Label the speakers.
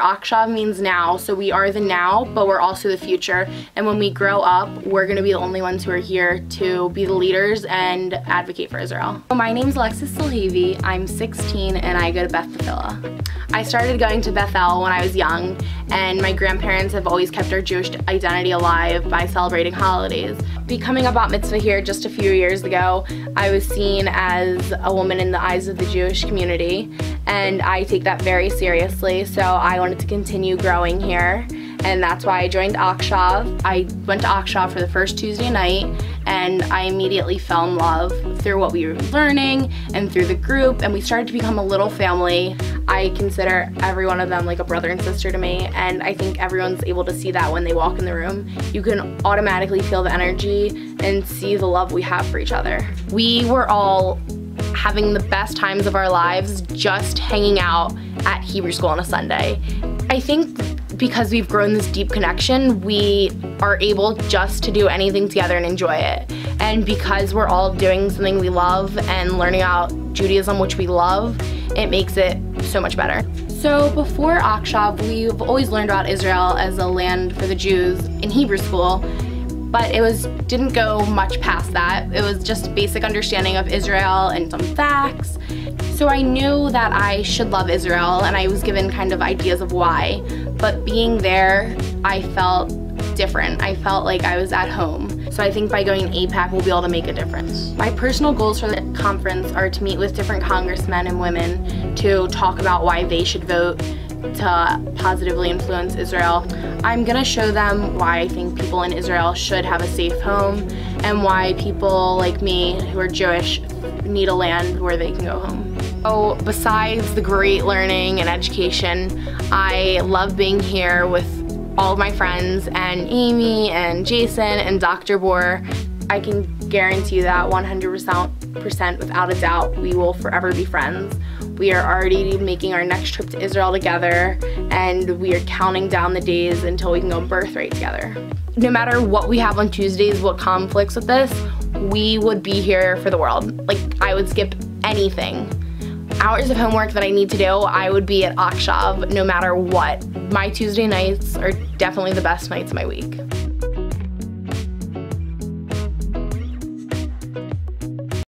Speaker 1: Achshav means now, so we are the now, but we're also the future. And when we grow up, we're gonna be the only ones who are here to be the leaders and advocate for Israel. My name's Alexis Silhavy, I'm 16 and I go to Beth Tfiloh. I started going to Beth El when I was young and my grandparents have always kept our Jewish identity alive by celebrating holidays. Becoming a bat mitzvah here just a few years ago, I was seen as a woman in the eyes of the Jewish community and I take that very seriously so I wanted to continue growing here and that's why I joined Achshav. I went to Achshav for the first Tuesday night and I immediately fell in love through what we were learning and through the group and we started to become a little family. I consider every one of them like a brother and sister to me and I think everyone's able to see that when they walk in the room. You can automatically feel the energy and see the love we have for each other. We were all having the best times of our lives just hanging out at Hebrew school on a Sunday. I think because we've grown this deep connection, we are able just to do anything together and enjoy it. And because we're all doing something we love and learning about Judaism, which we love, it makes it so much better. So before Achshav, we've always learned about Israel as a land for the Jews in Hebrew school, but it was didn't go much past that. It was just basic understanding of Israel and some facts. So I knew that I should love Israel and I was given kind of ideas of why, but being there, I felt different. I felt like I was at home. So I think by going AIPAC, we'll be able to make a difference. My personal goals for the conference are to meet with different congressmen and women to talk about why they should vote to positively influence Israel. I'm gonna show them why I think people in Israel should have a safe home and why people like me who are Jewish need a land where they can go home. So besides the great learning and education, I love being here with all of my friends and Amy and Jason and Dr. Bohr. I can guarantee you that 100% without a doubt we will forever be friends. We are already making our next trip to Israel together and we are counting down the days until we can go birthright together. No matter what we have on Tuesdays, what conflicts with this, we would be here for the world. Like I would skip anything. Hours of homework that I need to do, I would be at Achshav no matter what. My Tuesday nights are definitely the best nights of my week.